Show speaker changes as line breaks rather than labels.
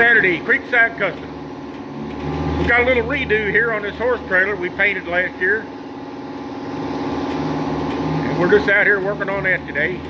Saturday, Kreekside Kustom. We got a little redo here on this horse trailer we painted last year. And we're just out here working on that today.